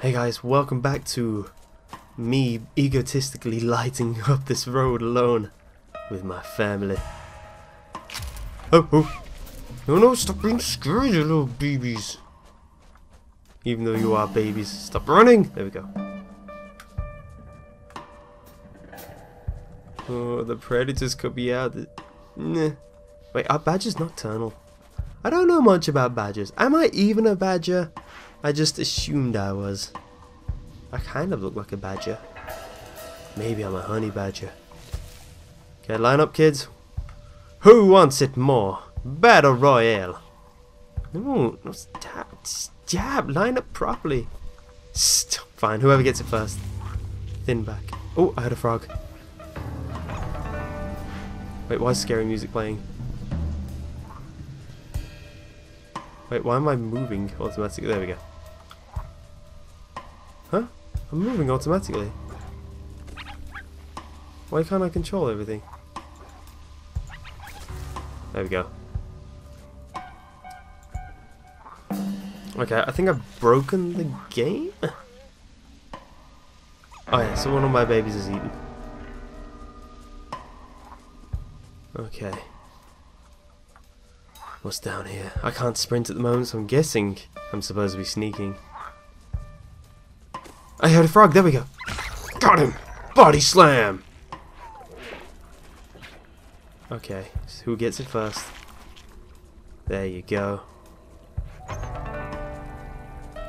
Hey guys, welcome back to me egotistically lighting up this road alone with my family. Oh, oh. No, no, stop being scary, you little babies. Even though you are babies, stop running. There we go. Oh, the predators could be out. Nah. Wait, are badgers nocturnal? I don't know much about badgers. Am I even a badger? I just assumed I was. I kind of look like a badger. Maybe I'm a honey badger. Okay, line up, kids. Who wants it more? Battle Royale. No, no, stab, stab. Line up properly. St Fine, whoever gets it first. Thin back. Oh, I heard a frog. Wait, why is scary music playing? Wait, why am I moving automatically? There we go. Huh? I'm moving automatically. Why can't I control everything? There we go. Okay, I think I've broken the game? Oh yeah, so one of my babies is eaten. Okay. What's down here? I can't sprint at the moment, so I'm guessing I'm supposed to be sneaking. I heard a frog, there we go. Got him! Body slam! Okay, so who gets it first? There you go.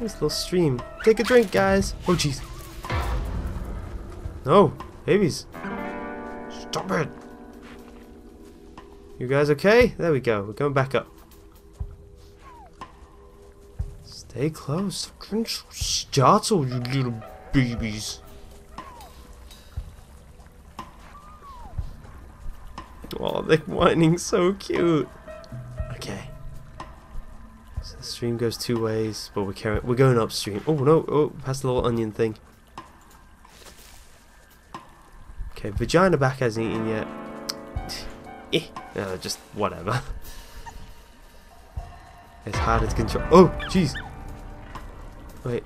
Nice little stream. Take a drink, guys. Oh, jeez. No, babies. Stop it. You guys okay? There we go. We're going back up. Stay close. Startle, you little babies. Oh, they're whining so cute. Okay. So the stream goes two ways, but we're carrying, we're going upstream. Oh no! Oh, past the little onion thing. Okay, vagina back hasn't eaten yet. eh, uh, just whatever. it's harder to control. Oh, jeez. Wait.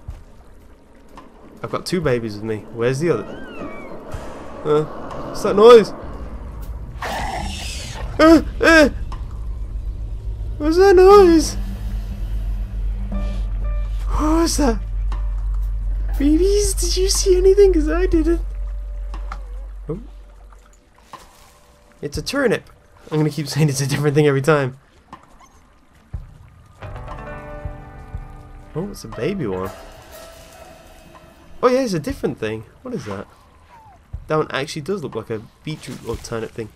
I've got two babies with me. Where's the other? Uh, what's that noise? Uh, uh, what's that noise? What was that? Babies, did you see anything? Because I didn't. Oh. It's a turnip. I'm going to keep saying it's a different thing every time. Oh, it's a baby one. Oh yeah, it's a different thing. What is that? That one actually does look like a beetroot or turnip thing.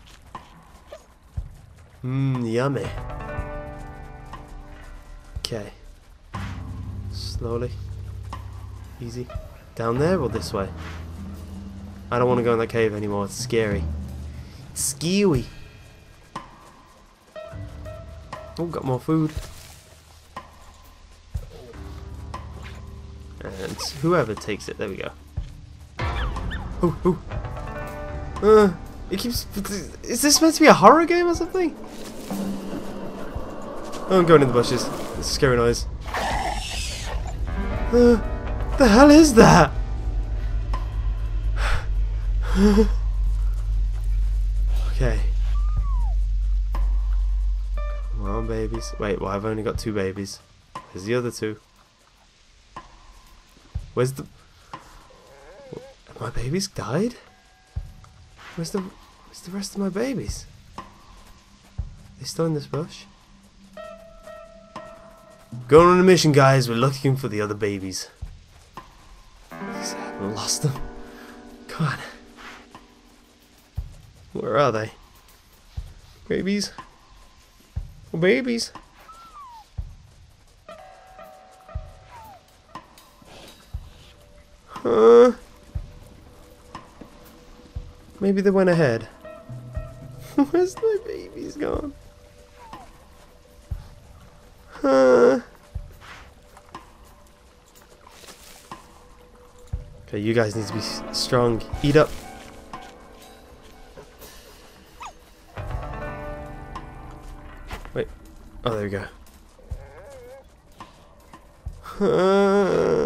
Mmm, yummy. Okay. Slowly. Easy. Down there or this way? I don't want to go in that cave anymore. It's scary. Scary. Oh, got more food. And whoever takes it, there we go. Oh, oh. Uh, it keeps. Is this meant to be a horror game or something? Oh, I'm going in the bushes. It's a scary noise. Uh, the hell is that? okay. Come on, babies. Wait, well, I've only got two babies. There's the other two. Where's the... My babies died? Where's the... Where's the rest of my babies? They still in this bush? Going on a mission, guys. We're looking for the other babies. I haven't lost them. Come on. Where are they? Babies? Oh, babies? Huh? Maybe they went ahead. Where's my babies gone? Huh? Okay, you guys need to be strong. Eat up. Wait. Oh, there we go. Huh?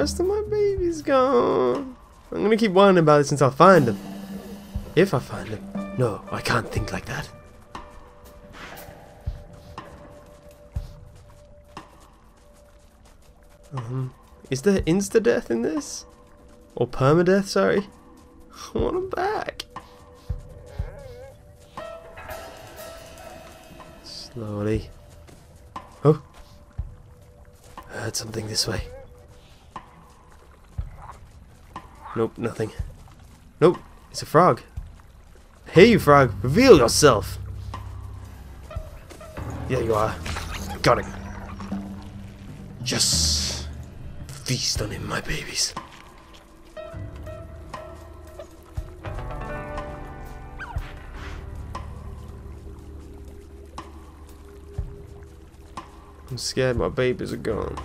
Rest of my baby's gone. I'm gonna keep whining about this until I find them. If I find them. No, I can't think like that. Um, is there insta-death in this? Or permadeath, sorry? I want them back. Slowly. Oh. I heard something this way. Nope, nothing. Nope, it's a frog. Hey, you frog, reveal yourself! Yeah, you are. Got it. Yes! Feast on him, my babies. I'm scared my babies are gone.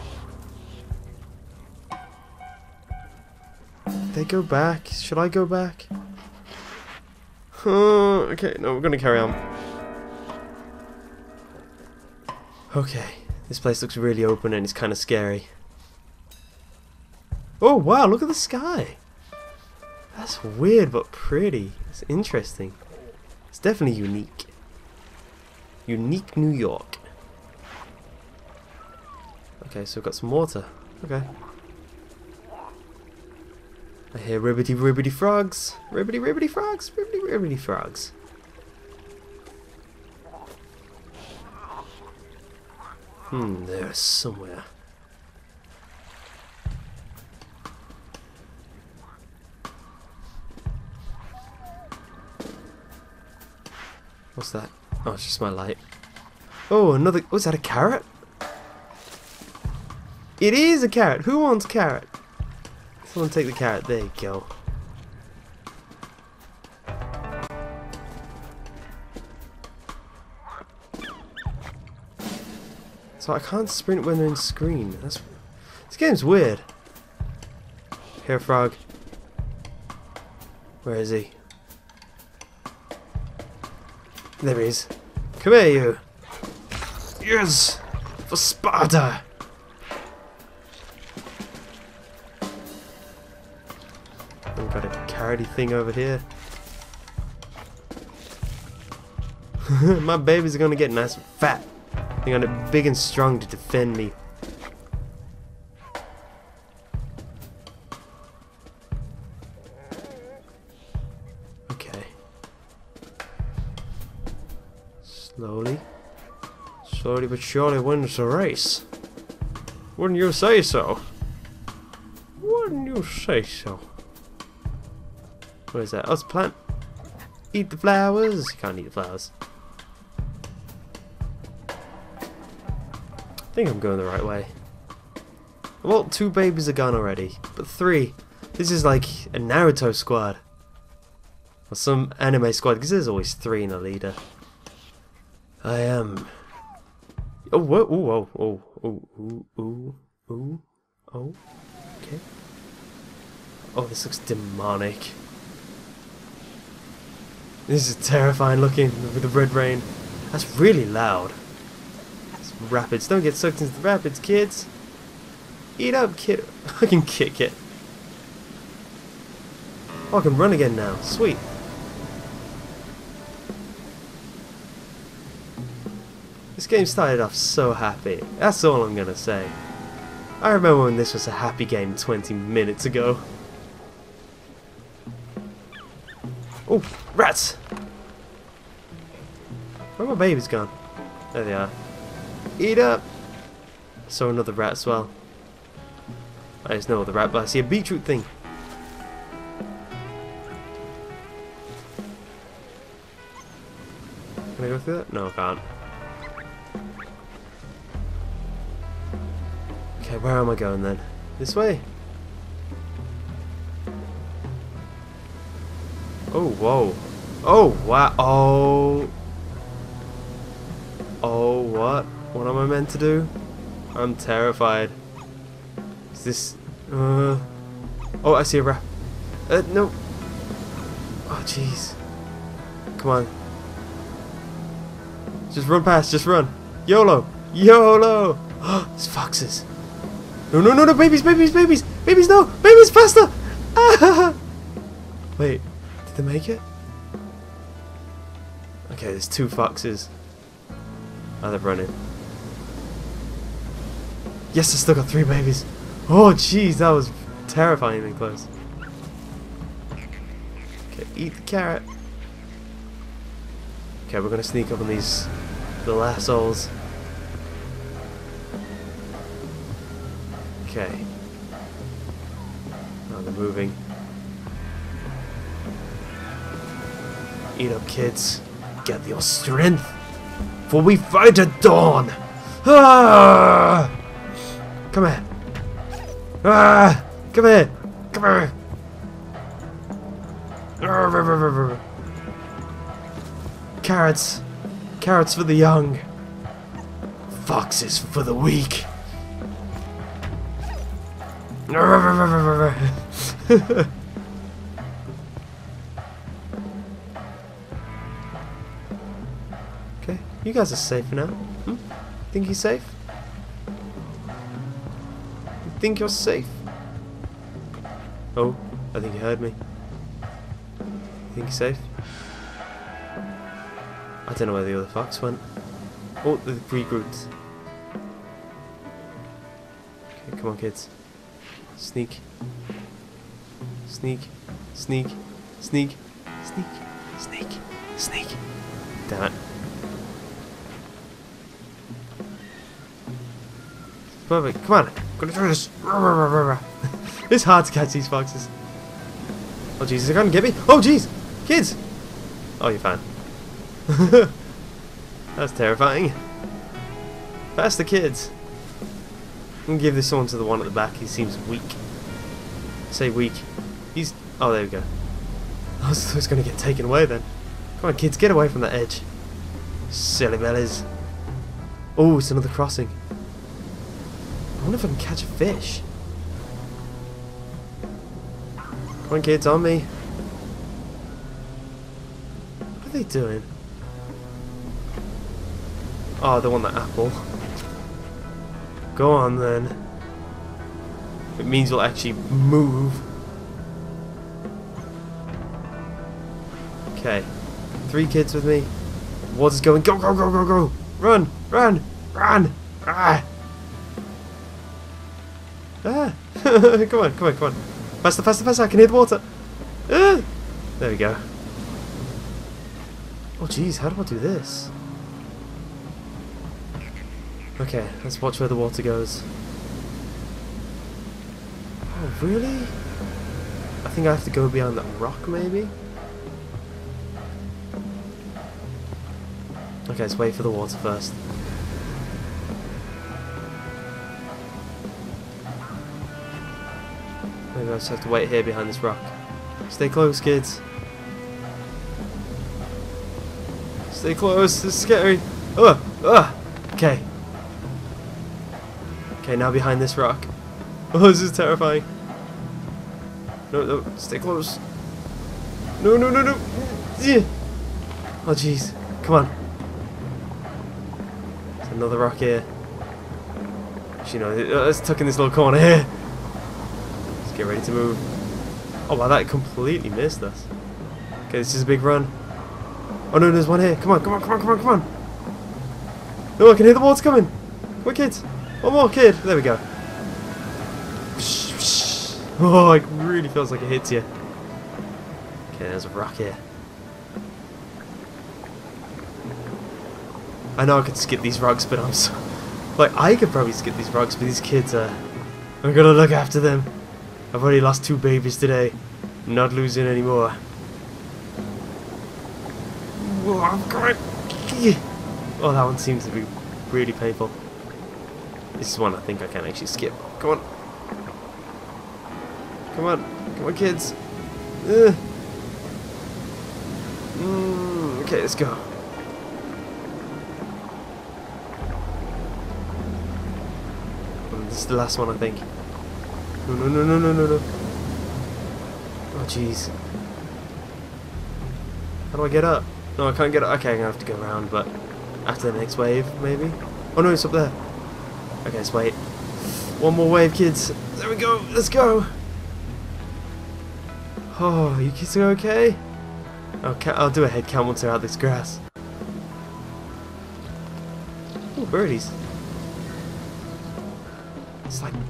They go back. Should I go back? Okay, no, we're gonna carry on. Okay, this place looks really open and it's kind of scary. Oh wow, look at the sky! That's weird but pretty. It's interesting. It's definitely unique. Unique New York. Okay, so we've got some water. Okay. I hear ribbity ribbity frogs. Ribbity ribbity frogs. Ribbity ribbity frogs. Hmm, there somewhere. What's that? Oh, it's just my light. Oh, another. Was that a carrot? It is a carrot. Who wants carrot? Someone take the carrot. There you go. So I can't sprint when they're in screen. That's this game's weird. Here, frog. Where is he? There he is. Come here, you. Yes, for Sparta. Carroty thing over here. My babies are gonna get nice and fat. They're gonna big and strong to defend me. Okay. Slowly. Slowly but surely wins the race. Wouldn't you say so? Wouldn't you say so? What is that? Oh, it's a plant. Eat the flowers. You can't eat the flowers. I think I'm going the right way. Well, two babies are gone already, but three. This is like a Naruto squad. Or some anime squad, because there's always three in a leader. I am. Oh, whoa, oh, oh, oh, oh, oh, oh, oh, okay. Oh, this looks demonic. This is terrifying looking with the red rain. That's really loud. It's rapids. Don't get sucked into the rapids, kids. Eat up, kid. I can kick it. Oh, I can run again now. Sweet. This game started off so happy. That's all I'm gonna say. I remember when this was a happy game 20 minutes ago. Oh, rats! Where my babies gone? There they are. Eat up! saw another rat as well. I just know the rat, but I see a beetroot thing. Can I go through that? No, I can't. Okay, where am I going then? This way? Oh, whoa. Oh, wow. Oh. Oh, what? What am I meant to do? I'm terrified. Is this... Uh... Oh, I see a rat. Uh, no. Oh, jeez. Come on. Just run past, just run. YOLO! YOLO! it's foxes. No, no, no, no, babies, babies, babies, babies, no, babies, faster! Ah! Wait, did they make it? Okay, there's two foxes. Oh, they're running. Yes, I still got three babies. Oh, jeez, that was terrifyingly close. Okay, eat the carrot. Okay, we're gonna sneak up on these little assholes. Okay. Now they're moving. Eat up, kids. Get your strength. For we fight at dawn. Ah! Come here. Ah! Come here. Come here. Carrots. Carrots for the young. Foxes for the weak. you guys are safe now. Hmm? Think you're safe? You think you're safe? Oh, I think he heard me. Think you're safe? I don't know where the other fox went. Oh, the regrouped. Okay, come on kids. Sneak. Sneak. Sneak. Sneak. Sneak. Sneak. Sneak. Damn it. Perfect. Come on. Gonna try this. it's hard to catch these foxes. Oh Jesus, they're gonna get me. Oh jeez. Kids. Oh, you're fine. That's terrifying. That's the kids. I'm gonna give this one to the one at the back. He seems weak. Say weak. He's. Oh, there we go. I was, I was gonna get taken away then. Come on, kids, get away from that edge. Silly bellies. Oh, it's another crossing. I wonder if I can catch a fish. Come on, kids, on me. What are they doing? Oh, they want that apple. Go on then. It means you'll actually move. Okay. Three kids with me. Water's going. Go, go, go, go, go. Run, run, run. Ah. Ah. come on, come on, come on. Faster, faster, faster. I can hear the water. Ah. There we go. Oh, jeez. How do I do this? Okay, let's watch where the water goes. Oh, really? I think I have to go behind that rock, maybe? Okay, let's wait for the water first. Maybe I just have to wait here behind this rock. Stay close, kids. Stay close, this is scary. Ugh, ugh. Okay, Okay, now behind this rock. Oh, this is terrifying. No, no, stay close. No, no, no, no. Oh, jeez. Come on. There's another rock here. You know, let's tuck in this little corner here. Get ready to move. Oh, wow, that completely missed us. Okay, this is a big run. Oh, no, there's one here. Come on, come on, come on, come on, come on. No, I can hear the water coming. On, kids. One more kid. There we go. Oh, it really feels like it hits you. Okay, there's a rock here. I know I could skip these rocks, but I'm so... Like, I could probably skip these rocks, but these kids are... I'm gonna look after them. I've already lost two babies today. I'm not losing anymore. Oh, I'm going... Oh, that one seems to be really painful. This is one I think I can actually skip. Come on. Come on. Come on, kids. Mm, okay, let's go. This is the last one, I think. No, no, no, no, no, no, no. Oh, jeez. How do I get up? No, I can't get up. Okay, I'm going to have to go around, but after the next wave, maybe? Oh, no, it's up there. Okay, let's wait. One more wave, kids. There we go. Let's go. Oh, you kids are okay? Okay, I'll do a head count once they're out this grass. Oh, birdies.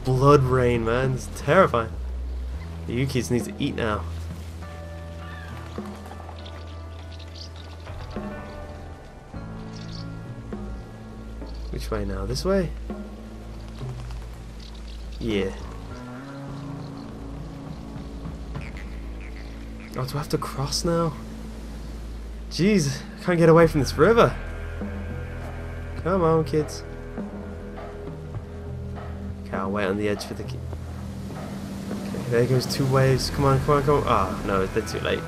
Blood rain, man. It's terrifying. You kids need to eat now. Which way now? This way? Yeah. Oh, do I have to cross now? Jeez, I can't get away from this river. Come on, kids. Wait on the edge for the key. Okay, there goes two waves. Come on, come on, come on. Ah, oh, no, they're too late.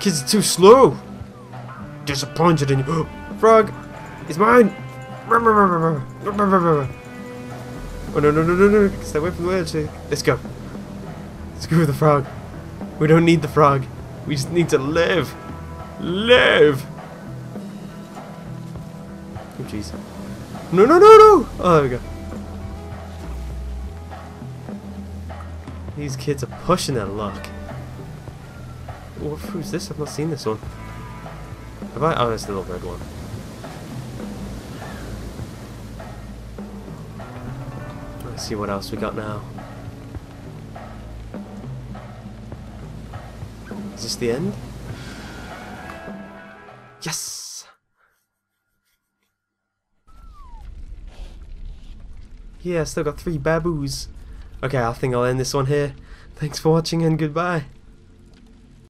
Kids are too slow. Disappointed in you. Frog, it's mine. Oh no no no no no! Stay away from the edge. Let's go. Screw the frog. We don't need the frog. We just need to live. Live! Oh jeez. No no no no! Oh there we go. These kids are pushing their luck. What fruit's this? I've not seen this one. Have I? Oh, it's the little red one. Let's see what else we got now. Is this the end? Yes! Yeah, still got three baboos. Okay, I think I'll end this one here. Thanks for watching and goodbye.